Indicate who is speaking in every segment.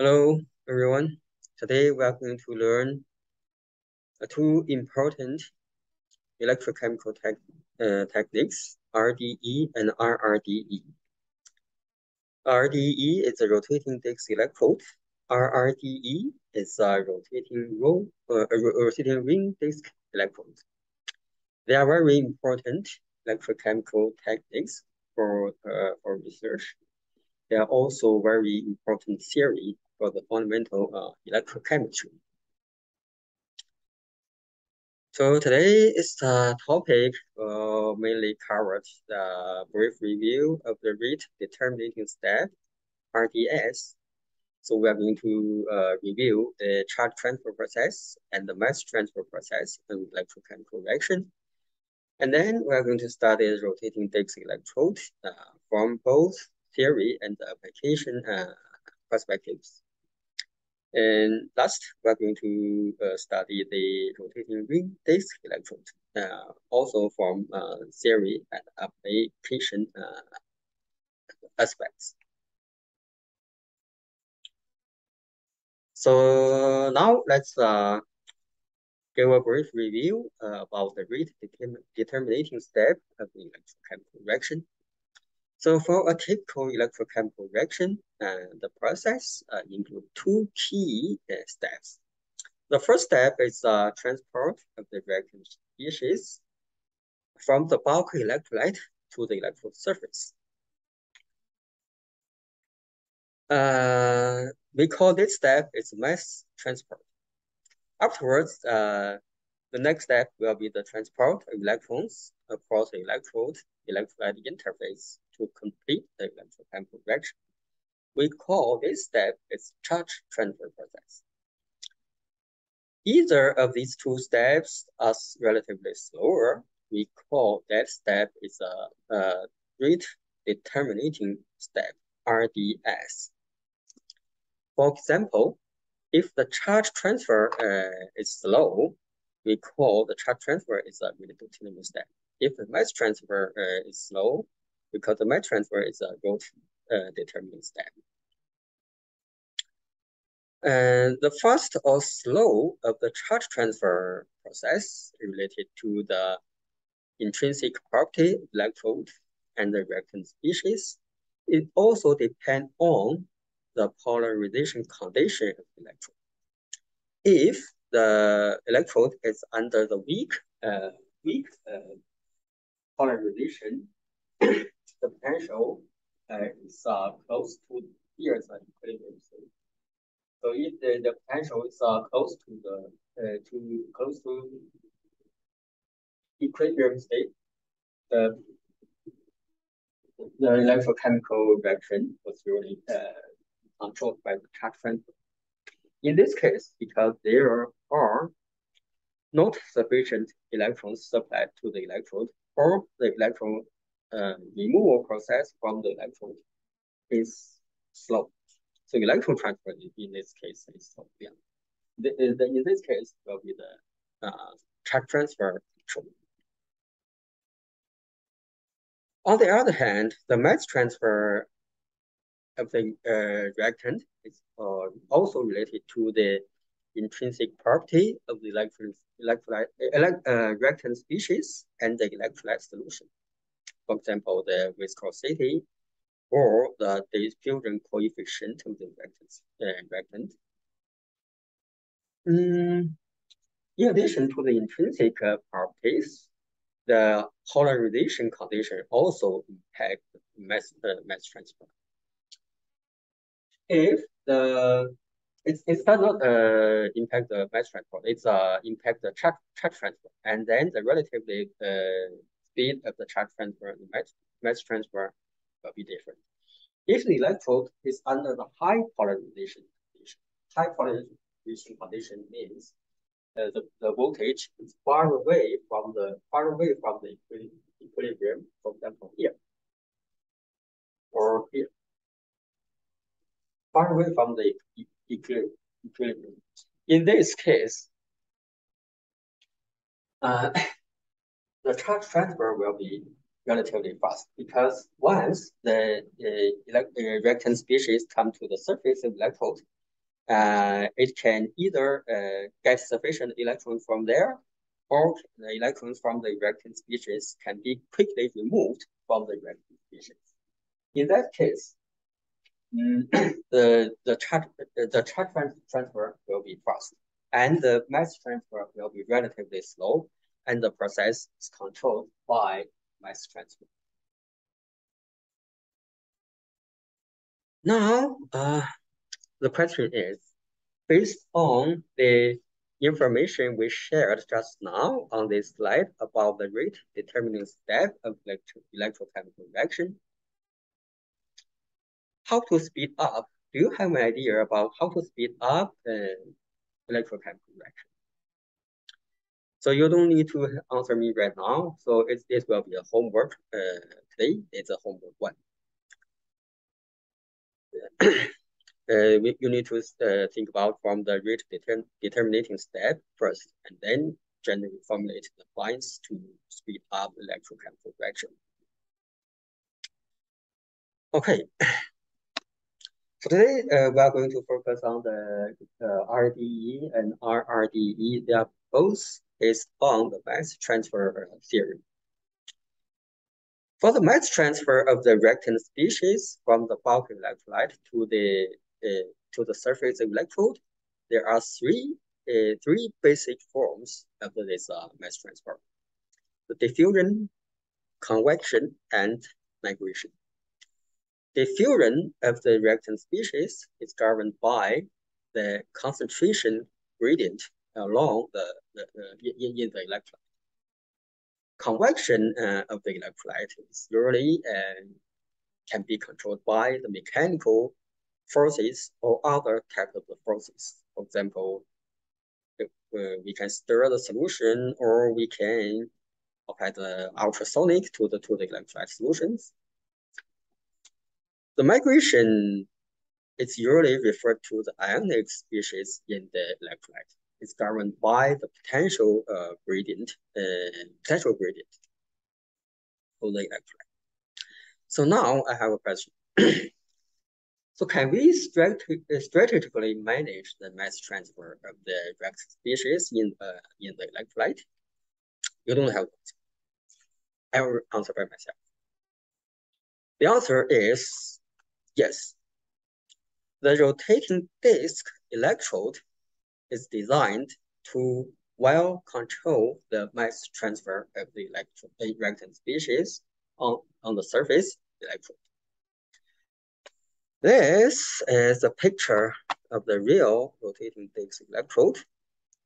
Speaker 1: Hello, everyone. Today we are going to learn two important electrochemical te uh, techniques, RDE and RRDE. RDE is a rotating disk electrode. RRDE is a rotating, row, uh, a rotating ring disk electrode. They are very important electrochemical techniques for, uh, for research. They are also very important theory for the fundamental uh, electrochemistry. So today is the topic uh, mainly covers the brief review of the rate determining step, RDS. So we are going to uh, review the charge transfer process and the mass transfer process and electrochemical reaction. And then we are going to study rotating disk electrode uh, from both theory and application uh, perspectives. And last, we're going to uh, study the rotating ring disk electrode, uh, also from uh, theory and application uh, aspects. So now let's uh, give a brief review uh, about the rate determin determining step of the electrochemical reaction. So for a typical electrochemical reaction, uh, the process uh, include two key uh, steps. The first step is uh, transport of the reactant species from the bulk electrolyte to the electrode surface. Uh, we call this step is mass transport. Afterwards, uh, the next step will be the transport of electrons across the electrode electrolyte interface to complete the electrochemical reaction. We call this step is charge transfer process. Either of these two steps are relatively slower. We call that step is a, a rate determining step, RDS. For example, if the charge transfer uh, is slow, we call the charge transfer is a determining step. If the mass transfer uh, is slow, because the mass transfer is a rate uh, determining step. And the fast or slow of the charge transfer process related to the intrinsic property electrode and the reactant species. It also depends on the polarization condition of the electrode. If the electrode is under the weak, uh, weak uh, polarization, the potential uh, is uh, close to here's an equilibrium state. So if the, the potential is uh, close to the to close to equilibrium state, the the electrochemical reaction was really uh, controlled by the charge transfer. In this case, because there are not sufficient electrons supplied to the electrode, or the electron uh, removal process from the electrode is slow. So electron transfer in this case is slow. Yeah. The, the, in this case will be the uh, charge transfer control. On the other hand, the mass transfer of the uh, reactant is uh, also related to the intrinsic property of the electrolyte, elect, uh, reactant species and the electrolyte solution. For example, the viscosity or the diffusion coefficient of the reactant. Uh, reactant. Mm, in addition to the intrinsic properties, the polarization condition also impact mass, uh, mass transfer. If the it's it does not uh, impact the mass transport. It's uh impact the charge charge transfer, and then the relatively uh, speed of the charge transfer and mass mass transfer will be different. If the electrode is under the high polarization condition, high polarization condition means uh, the, the voltage is far away from the far away from the equilibrium, for example here or here, far away from the equilibrium. In this case, uh, the charge transfer will be relatively fast because once the uh, reactant species come to the surface of electrode, uh, it can either uh, get sufficient electrons from there, or the electrons from the reactant species can be quickly removed from the reactant species. In that case, the the charge the charge transfer will be fast, and the mass transfer will be relatively slow, and the process is controlled by mass transfer. Now, uh, the question is, based on the information we shared just now on this slide about the rate determining step of electro electrochemical reaction, how to speed up? Do you have an idea about how to speed up an electrochemical reaction? So you don't need to answer me right now. So it, it will be a homework uh, today. It's a homework one. uh, we, you need to uh, think about from the rate deter determining step first, and then generally formulate the points to speed up electrochemical reaction. Okay. So today uh, we are going to focus on the uh, RDE and RRDE. They are both based on the mass transfer theory. For the mass transfer of the reactant species from the bulk electrolyte to the uh, to the surface of electrode, there are three uh, three basic forms of this uh, mass transfer: the diffusion, convection, and migration. Diffusion of the reactant species is governed by the concentration gradient along the, the, in, in the electrolyte convection uh, of the electrolyte is usually uh, can be controlled by the mechanical forces or other type of forces. For example, uh, we can stir the solution or we can apply the ultrasonic to the to the electrolyte solutions. The migration is usually referred to the ionic species in the electrolyte It's governed by the potential uh, gradient, uh, potential gradient of the electrolyte. So now I have a question. so can we strategically manage the mass transfer of the reactant species in, uh, in the electrolyte? You don't have to. I will answer by myself. The answer is yes. The rotating disk electrode is designed to well control the mass transfer of the reactant species on, on the surface electrode. This is a picture of the real rotating disk electrode.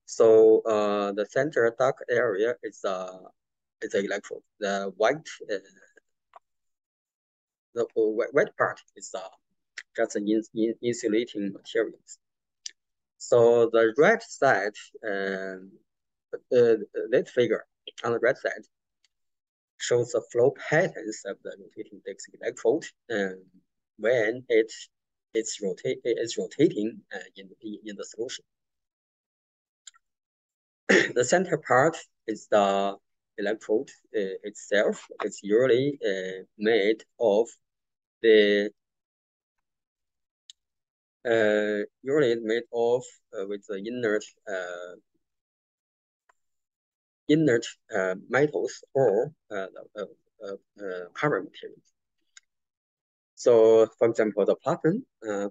Speaker 1: So uh, the center dark area is uh, is the electrode. The white uh, the white part is uh, just in, in insulating materials. So the right side, um, uh, this figure on the right side shows the flow patterns of the rotating disk electrode um, when it it's rotate it's rotating uh, in the in the solution. the center part is the electrode uh, itself. is usually uh, made of the uh, usually made of uh, with the inert uh, inert uh, metals or carbon materials. So, for example, the platinum,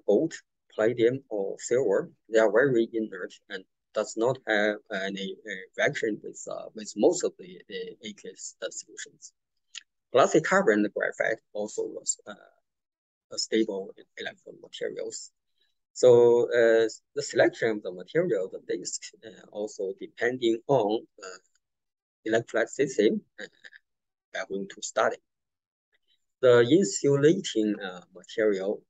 Speaker 1: gold, palladium, or silver, they are very inert and does not have any uh, reaction with uh, with most of the, the aqueous solutions. Plastic carbon graphite also was uh, a stable electron materials so uh, the selection of the material, the disk, uh, also depending on uh, electrolyte system uh, we are going to study. The insulating uh, material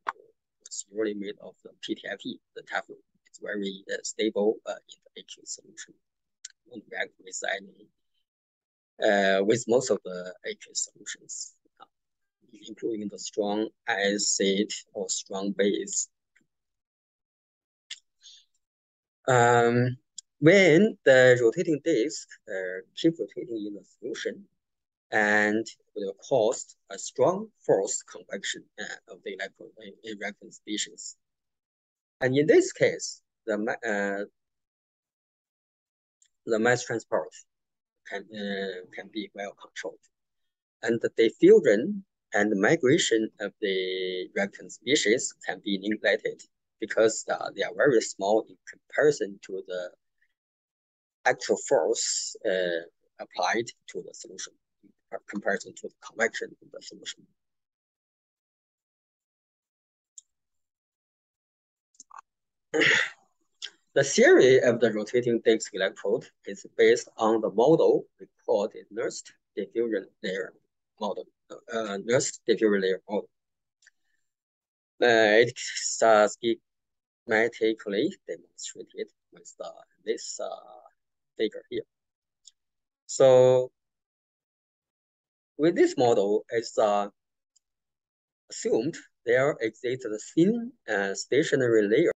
Speaker 1: is usually made of the PTFE, the Teflon. Very uh, stable uh, in the aqueous solution. Won't react with any, uh, with most of the aqueous solutions, including the strong acid or strong base um, when the rotating disk uh, keep rotating in the solution and will cause a strong force convection uh, of the electron uh, reactant species. And in this case, the uh, the mass transport can uh, can be well controlled, and the diffusion and migration of the reactant species can be neglected because uh, they are very small in comparison to the actual force uh, applied to the solution in comparison to the convection of the solution. The theory of the rotating disk electrode is based on the model we call the Nernst diffusion layer model, uh, Nernst diffusion layer model. Uh, it uh, schematically demonstrated with uh, this uh, figure here. So with this model, it's uh, assumed there exists a thin uh, stationary layer